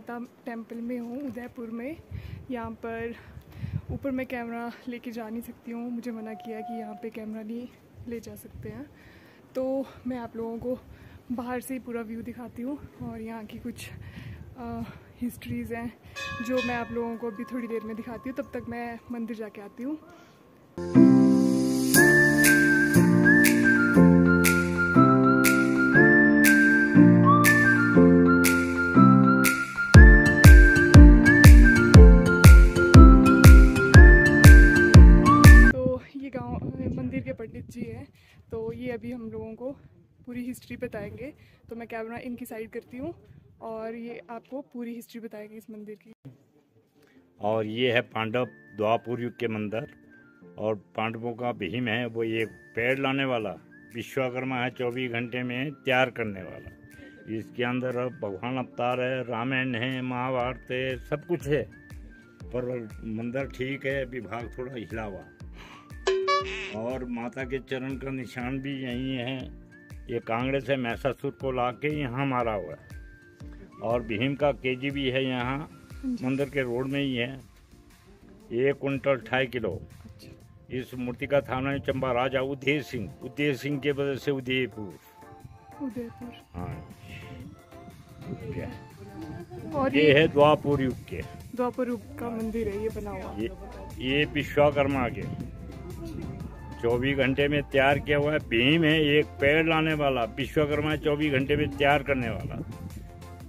माता टेंपल में हूँ उदयपुर में। यहाँ पर ऊपर मैं कैमरा लेके जा नहीं सकती हूँ। मुझे मना किया कि यहाँ पे कैमरा नहीं ले जा सकते हैं। तो मैं आप लोगों को बाहर से ही पूरा व्यू दिखाती हूँ और यहाँ की कुछ आ, हिस्ट्रीज़ हैं जो मैं आप लोगों को अभी थोड़ी देर में दिखाती हूँ। तब तक मैं मंदिर जाके आती हूँ। पंडित जी हैं तो ये अभी हम लोगों को पूरी हिस्ट्री बताएँगे। तो मैं कैमरा इनकी साइड करती हूँ और ये आपको पूरी हिस्ट्री बताएँगे इस मंदिर की। और ये है पांडव द्वापुर युग के मंदिर और पांडवों का भीम है, वो ये पेड़ लाने वाला, विश्वकर्मा है, चौबीस घंटे में तैयार करने वाला। इसके अंदर भगवान अवतार है, रामायण है, महाभारत है, सब कुछ है, पर मंदिर ठीक है विभाग थोड़ा हिला हुआ। और माता के चरण का निशान भी यही है। ये कांग्रेस है मैसासुर को ला के यहाँ मारा हुआ है। और भीम का केजी भी है यहाँ मंदिर के रोड में ही है। एक कुंटल ढाई किलो। इस मूर्ति का थाना है चंबा राजा उदय सिंह उदय सिंह के वजह से उदयपुर। उदयपुर। हाँ। और ये, ये है द्वापुर युग के। द्वापुर युग का मंदिर है ये बना हुआ। ये ये विश्वकर्मा के। चौबीस घंटे में तैयार किया हुआ है। भीम है एक पेड़ लाने वाला विश्वकर्मा चौबीस घंटे में तैयार करने वाला।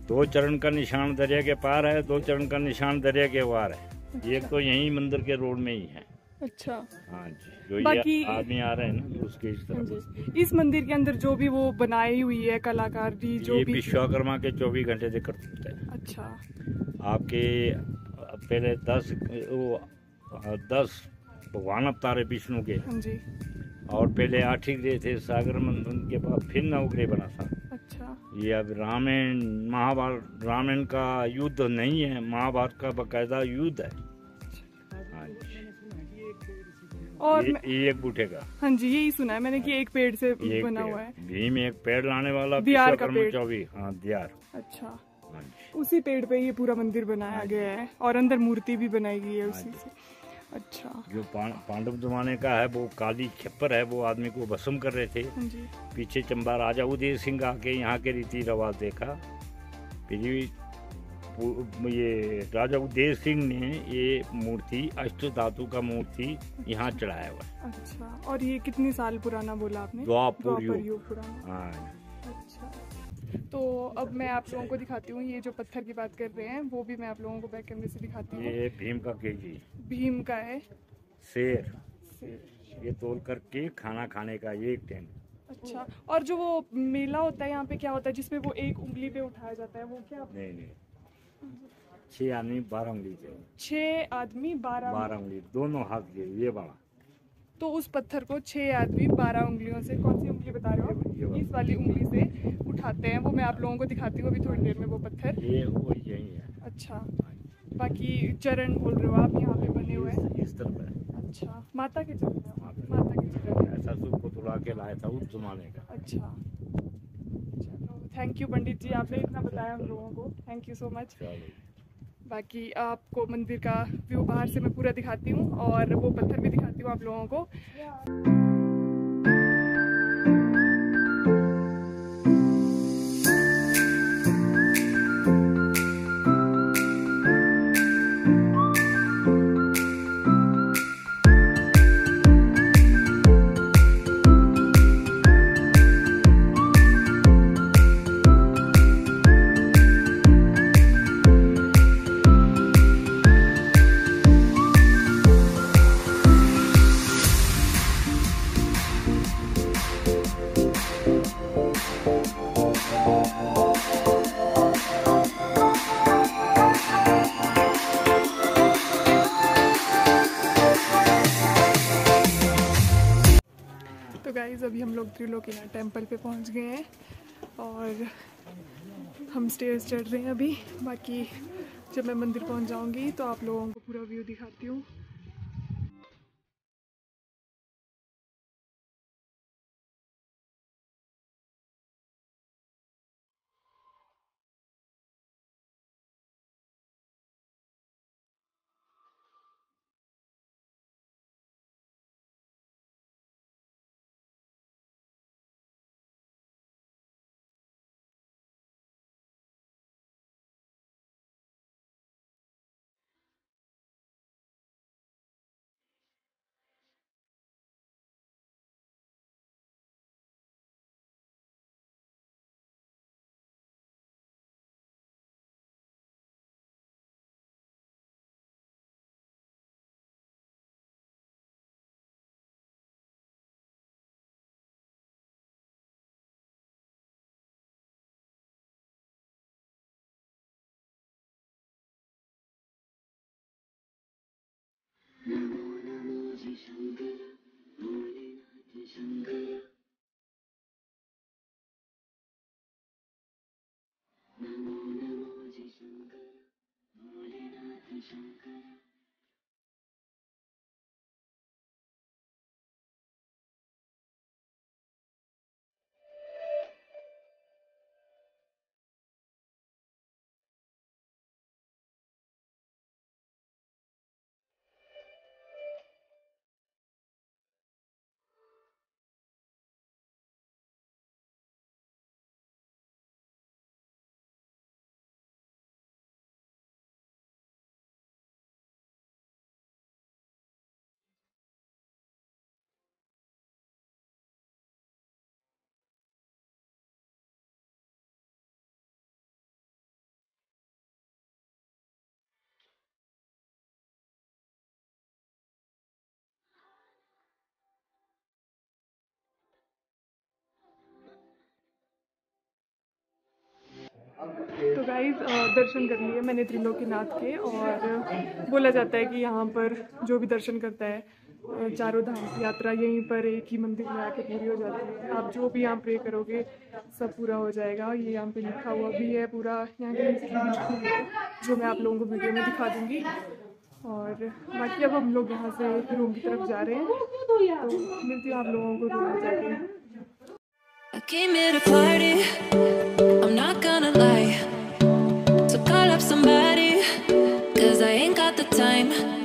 दो चरण का निशान दरिया के पार है दो चरण का निशान दरिया के पार है। अच्छा। एक तो यही मंदिर के रोड में ही है। अच्छा। हाँ जी जो ये आदमी आ रहे हैं ना उसके इस तरफ़। हाँ इस मंदिर के अंदर जो भी वो बनाई हुई है कलाकार जी जो ये भी विश्वकर्मा के चौबीस घंटे से कर सकते हैं। अच्छा। आपके पहले दस वो दस भगवान अवतारे विष्णु के। हाँ जी। और पहले आठ ही ग्रह थे सागर मंथन के बाद फिर नौ ग्रह बना था। अच्छा। ये अब रामायण महाभारत रामायण का युद्ध नहीं है महाभारत का बकायदा युद्ध है। हाँ और ये, ये एक बूटे का। हाँ जी यही सुना है मैंने कि एक पेड़ से एक बना हुआ है। भीम एक पेड़ लाने वाला दियार का पेड़। चौबीस। हाँ दियार। अच्छा। उसी पेड़ पे ये पूरा मंदिर बनाया हाँ गया है और अंदर मूर्ति भी बनाई गई है उसी से। अच्छा। जो पांडव जमाने का है वो काली छप्पर है वो आदमी को भस्म कर रहे थे। हाँ पीछे चंबा राजा उदय सिंह आके यहाँ के रीति रिवाज देखा। फिर ये राजा उदय सिंह ने ये मूर्ति अष्ट धातु का मूर्ति यहाँ चढ़ाया हुआ अच्छा और ये कितने साल पुराना बोला आपने? द्वापुर युग पुराना। हाँ अच्छा तो अब मैं आप लोगों को दिखाती हूँ ये जो पत्थर की बात कर रहे हैं वो भी मैं आप लोगों को बैक कैमरे से दिखाती हूँ। ये भीम का केजी। भीम का है। शेर। ये तोल करके खाना खाने का ये एक टेंट। अच्छा और जो वो मेला होता है यहाँ पे क्या होता है जिसमें वो एक उंगली पे उठाया जाता है वो क्या नहीं नहीं। छह आदमी बारह उंगली से छह आदमी बारह बारह उंगली दोनों हाथ के ये बड़ा तो उस पत्थर को छह आदमी बारह उंगलियों से कौन सी उंगली बता रहे हो इस वाली उंगली से उठाते हैं। वो मैं आप लोगों को दिखाती हूँ अभी थोड़ी देर में वो पत्थर। ये वो यही है। अच्छा। बाकी चरण बोल रहे हो आप यहाँ पे बने हुए इस तरफ़ है। अच्छा। माता के चरण माता के चरण ऐसा को तुड़ा के लाया था उस जमाने का। अच्छा। थैंक यू पंडित जी आपने इतना बताया हम लोगों को। थैंक यू सो मच बाकी आपको मंदिर का व्यू बाहर से मैं पूरा दिखाती हूँ और वो पत्थर भी दिखाती हूँ आप लोगों को। तो गाइज़ अभी हम लोग त्रिलोकीनाथ टेंपल पे पहुँच गए हैं और हम स्टेयर्स चढ़ रहे हैं अभी। बाकी जब मैं मंदिर पहुँच जाऊँगी तो आप लोगों को पूरा व्यू दिखाती हूँ। Shankara, Bolinath Shankara. Namo Namo Jai Shankara, Bolinath Shankara. तो गाइज़ दर्शन कर लिए मैंने त्रिलोकीनाथ के और बोला जाता है कि यहाँ पर जो भी दर्शन करता है चारों धाम की यात्रा यहीं पर एक ही मंदिर में आके पूरी हो जाती है। आप जो भी यहाँ प्रे करोगे, सब पूरा हो जाएगा। ये यहाँ पे लिखा हुआ भी है पूरा। यहाँ की जो मैं आप लोगों को वीडियो में दिखा दूँगी। और बाकी अब हम लोग यहाँ से रूम की तरफ़ जा रहे हैं। तो मिलती हूँ आप लोगों को रूम जाके। time.